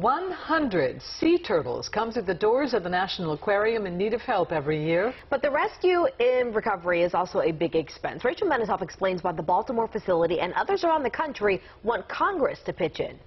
100 sea turtles come through the doors of the National Aquarium in need of help every year. But the rescue and recovery is also a big expense. Rachel Menitoff explains why the Baltimore facility and others around the country want Congress to pitch in.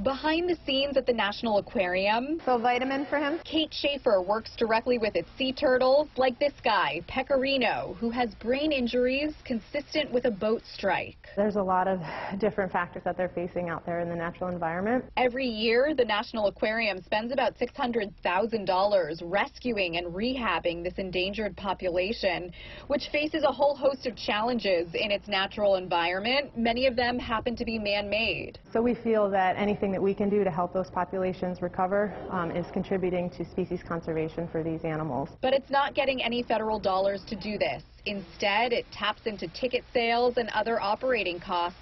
Behind the scenes at the National Aquarium, So vitamin for him? Kate Schaefer works directly with its sea turtles, like this guy, Pecorino, who has brain injuries consistent with a boat strike. There's a lot of different factors that they're facing out there in the natural environment. Every year, the National Aquarium spends about $600,000 rescuing and rehabbing this endangered population, which faces a whole host of challenges in its natural environment. Many of them happen to be man-made. So we feel that anything that we can do to help those populations recover um, is contributing to species conservation for these animals. But it's not getting any federal dollars to do this. Instead, it taps into ticket sales and other operating costs.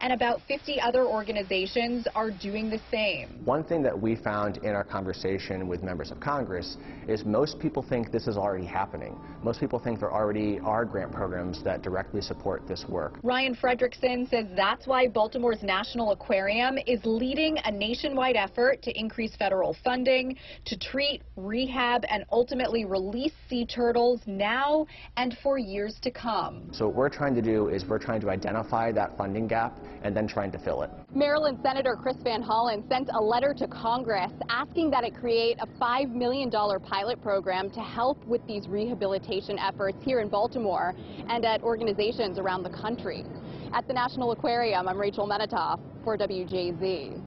And about 50 other organizations are doing the same. One thing that we found in our conversation with members of Congress is most people think this is already happening. Most people think there already are grant programs that directly support this work. Ryan Fredrickson says that's why Baltimore's National Aquarium is leading a nationwide effort to increase federal funding to treat, rehab, and ultimately release sea turtles now and for years to come. So what we're trying to do is we're trying to identify that funding gap and then trying to fill it. Maryland Senator Chris Van Hollen sent a letter to Congress asking that it create a $5 million pilot program to help with these rehabilitation efforts here in Baltimore and at organizations around the country. At the National Aquarium, I'm Rachel Menitoff for WJZ.